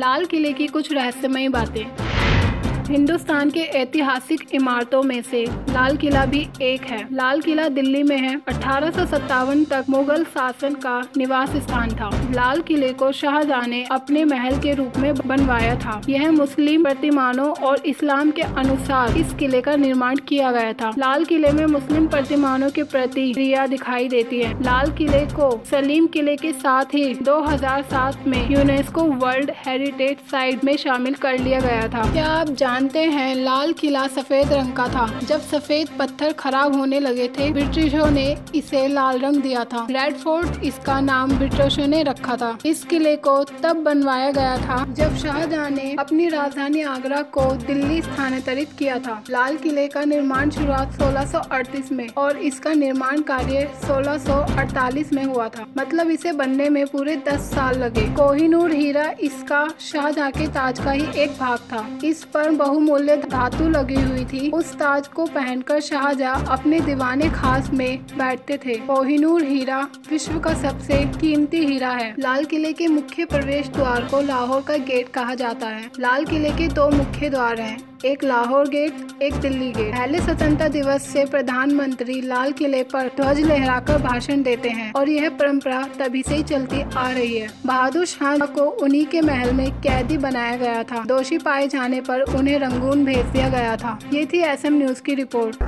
लाल किले की कुछ रहस्यमयी बातें। हिंदुस्तान के ऐतिहासिक इमारतों में से लाल किला भी एक है। लाल किला दिल्ली में है। अठारह सौ सत्तावन तक मुगल शासन का निवास स्थान था। लाल किले को शाहजहां ने अपने महल के रूप में बनवाया था। यह मुस्लिम प्रतिमानों और इस्लाम के अनुसार इस किले का निर्माण किया गया था। लाल किले में मुस्लिम प्रतिमानों के प्रति क्रिया दिखाई देती है। लाल किले को सलीम किले के साथ ही 2007 में यूनेस्को वर्ल्ड हेरिटेज साइट में शामिल कर लिया गया था। क्या आप जान जानते हैं, लाल किला सफ़ेद रंग का था। जब सफ़ेद पत्थर खराब होने लगे थे, ब्रिटिशों ने इसे लाल रंग दिया था। रेड फोर्ट इसका नाम ब्रिटिशों ने रखा था। इस किले को तब बनवाया गया था, जब शाहजहां ने अपनी राजधानी आगरा को दिल्ली स्थानांतरित किया था। लाल किले का निर्माण शुरुआत 1638 में और इसका निर्माण कार्य 1648 में हुआ था। मतलब इसे बनने में पूरे 10 साल लगे। कोहिनूर हीरा इसका शाहजहां के ताज का ही एक भाग था। इस पर बहुमूल्य धातु लगी हुई थी। उस ताज को पहनकर शाहजहां अपने दीवाने खास में बैठते थे। कोहिनूर हीरा विश्व का सबसे कीमती हीरा है। लाल किले के मुख्य प्रवेश द्वार को लाहौर का गेट कहा जाता है। लाल किले के दो मुख्य द्वार हैं। एक लाहौर गेट, एक दिल्ली गेट। पहले स्वतंत्रता दिवस से प्रधानमंत्री लाल किले पर ध्वज लहराकर भाषण देते हैं और यह परंपरा तभी से ही चलती आ रही है। बहादुर शाह को उन्हीं के महल में कैदी बनाया गया था। दोषी पाए जाने पर उन्हें रंगून भेज दिया गया था। ये थी एसएम न्यूज़ की रिपोर्ट।